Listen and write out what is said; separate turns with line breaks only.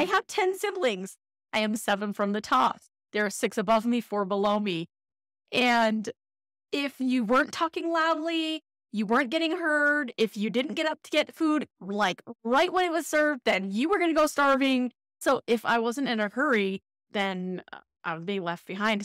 I have 10 siblings. I am seven from the top. There are six above me, four below me. And if you weren't talking loudly, you weren't getting heard. If you didn't get up to get food, like right when it was served, then you were going to go starving. So if I wasn't in a hurry, then uh, I would be left behind.